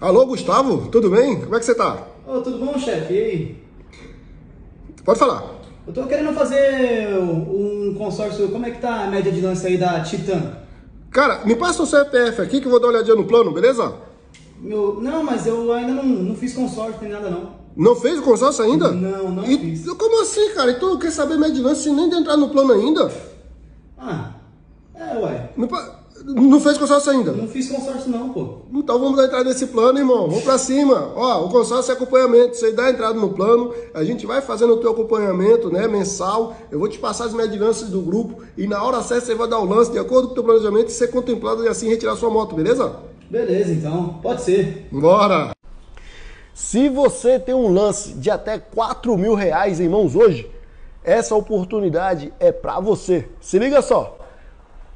Alô, Gustavo, tudo bem? Como é que você tá? Ô, tudo bom, chefe? E aí? Pode falar. Eu tô querendo fazer um consórcio. Como é que tá a média de lance aí da Titan? Cara, me passa o CPF aqui que eu vou dar uma olhadinha no plano, beleza? Meu, não, mas eu ainda não, não fiz consórcio nem nada não. Não fez o consórcio ainda? Não, não e, fiz. Como assim, cara? Então quer saber média de lance sem nem entrar no plano ainda? Ah, é, ué. Me pa- Não fez consórcio ainda? Não fiz consórcio não, pô. Então vamos dar entrada nesse plano, irmão. Vamos pra cima. Ó, o consórcio é acompanhamento. Você dá entrada no plano, a gente vai fazendo o teu acompanhamento, né, mensal. Eu vou te passar as medilances do grupo e na hora certa você vai dar o lance de acordo com o teu planejamento e ser contemplado e assim retirar sua moto, beleza? Beleza, então. Pode ser. Bora! Se você tem um lance de até 4 mil reais em mãos hoje, essa oportunidade é para você. Se liga só.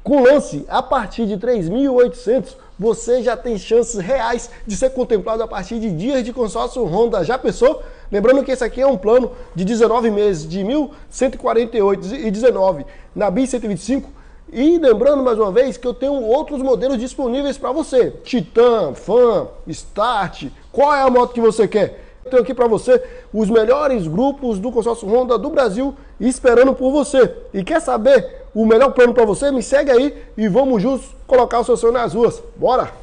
Com lance a partir de 3.800, você já tem chances reais de ser contemplado a partir de dias de consórcio Honda. Já pensou? Lembrando que esse aqui é um plano de 19 meses, de 1.148,19 na BI 125. E lembrando mais uma vez que eu tenho outros modelos disponíveis para você: Titan, Fan, Start. Qual é a moto que você quer? Eu tenho aqui para você os melhores grupos do consórcio Honda do Brasil esperando por você. E quer saber o melhor plano para você? Me segue aí e vamos juntos colocar o seu sonho nas ruas. Bora!